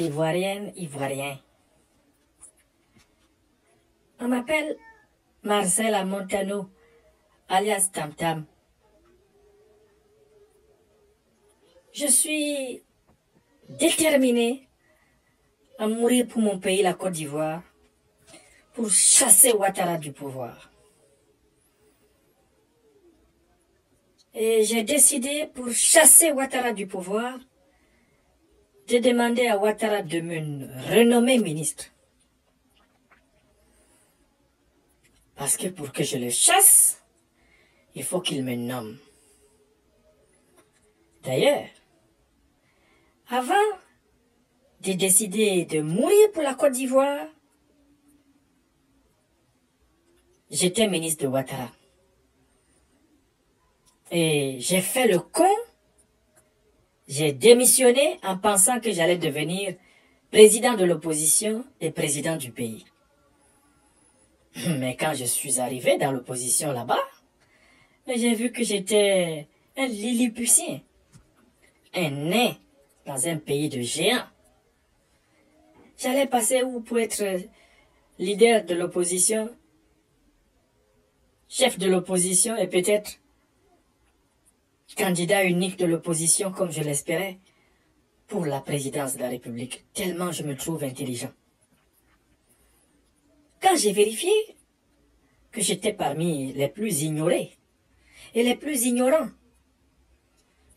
Ivoirienne, Ivoirien. On m'appelle Marcela Montano, alias Tam Tam. Je suis déterminée à mourir pour mon pays, la Côte d'Ivoire, pour chasser Ouattara du pouvoir. Et j'ai décidé, pour chasser Ouattara du pouvoir, de demander à Ouattara de me renommer ministre. Parce que pour que je le chasse, il faut qu'il me nomme. D'ailleurs, avant de décider de mourir pour la Côte d'Ivoire, j'étais ministre de Ouattara. Et j'ai fait le con. J'ai démissionné en pensant que j'allais devenir président de l'opposition et président du pays. Mais quand je suis arrivé dans l'opposition là-bas, j'ai vu que j'étais un lilliputien, un nain dans un pays de géants. J'allais passer où pour être leader de l'opposition, chef de l'opposition et peut-être candidat unique de l'opposition comme je l'espérais pour la présidence de la République, tellement je me trouve intelligent. Quand j'ai vérifié que j'étais parmi les plus ignorés et les plus ignorants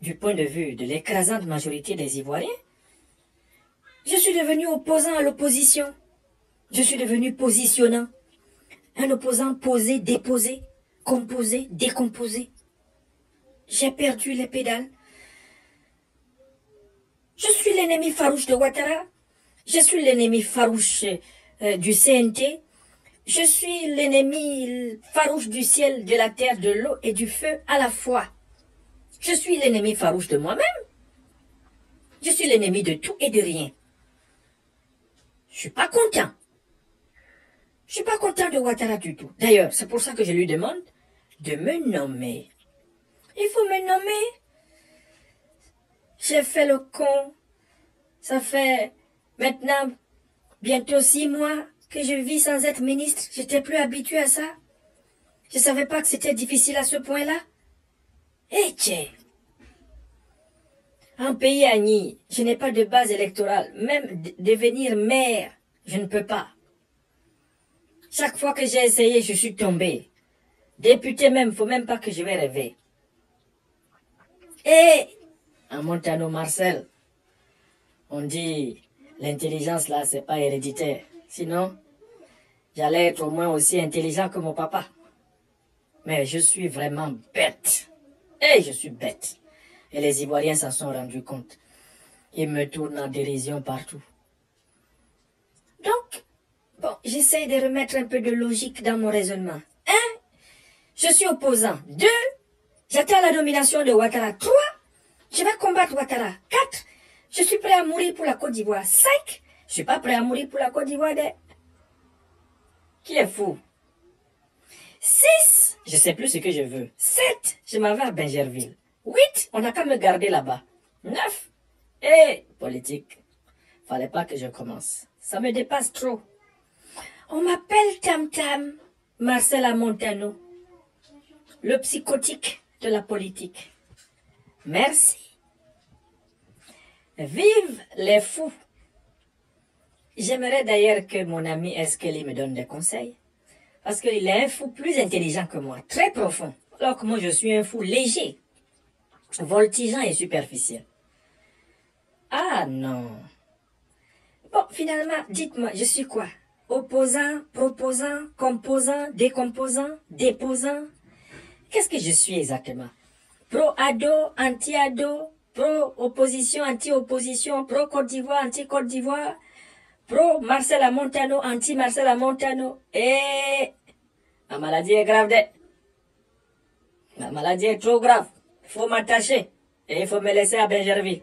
du point de vue de l'écrasante majorité des Ivoiriens, je suis devenu opposant à l'opposition. Je suis devenu positionnant. Un opposant posé, déposé, composé, décomposé. J'ai perdu les pédales. Je suis l'ennemi farouche de Ouattara. Je suis l'ennemi farouche euh, du CNT. Je suis l'ennemi farouche du ciel, de la terre, de l'eau et du feu à la fois. Je suis l'ennemi farouche de moi-même. Je suis l'ennemi de tout et de rien. Je suis pas content. Je suis pas content de Ouattara du tout. D'ailleurs, c'est pour ça que je lui demande de me nommer. Il faut me nommer. J'ai fait le con. Ça fait maintenant bientôt six mois que je vis sans être ministre. J'étais plus habitué à ça. Je savais pas que c'était difficile à ce point-là. Eh tiens. En pays Agni, je n'ai pas de base électorale. Même devenir maire, je ne peux pas. Chaque fois que j'ai essayé, je suis tombé. Député même, faut même pas que je vais rêver. Et en Montano Marcel, on dit l'intelligence là, c'est pas héréditaire. Sinon, j'allais être au moins aussi intelligent que mon papa. Mais je suis vraiment bête. Et je suis bête. Et les Ivoiriens s'en sont rendus compte. Ils me tournent en dérision partout. Donc, bon, j'essaie de remettre un peu de logique dans mon raisonnement. Un, je suis opposant. Deux, J'attends la nomination de Ouattara. 3. Je vais combattre Ouattara. 4. Je suis prêt à mourir pour la Côte d'Ivoire. 5. Je suis pas prêt à mourir pour la Côte d'Ivoire. Qui est fou? 6. Je sais plus ce que je veux. 7. Je m'en vais à Benjerville. 8. On n'a qu'à me garder là-bas. 9. Et politique. Fallait pas que je commence. Ça me dépasse trop. On m'appelle Tam Tam. Marcela Montano. Le psychotique de la politique. Merci. Vive les fous. J'aimerais d'ailleurs que mon ami Eskelly me donne des conseils. Parce qu'il est un fou plus intelligent que moi, très profond. Alors que moi, je suis un fou léger, voltigeant et superficiel. Ah non. Bon, finalement, dites-moi, je suis quoi? Opposant, proposant, composant, décomposant, déposant, Qu'est-ce que je suis exactement? Pro-ado, anti-ado, pro-opposition, anti-opposition, pro-Côte d'Ivoire, anti-Côte d'Ivoire, pro-Marcela Montano, anti-Marcela Montano. Et ma maladie est grave. Ma maladie est trop grave. Il faut m'attacher et il faut me laisser à Benjerville.